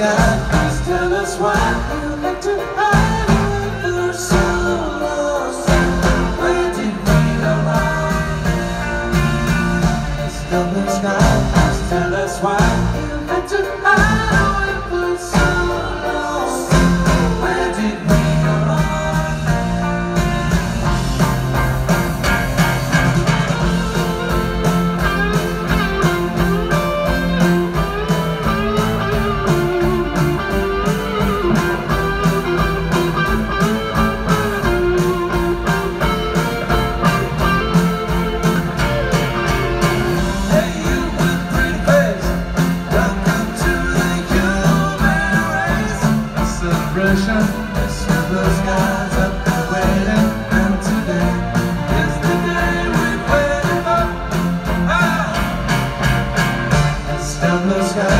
God, Please tell us why you had to hide so long. Did we. Please tell us why. sky.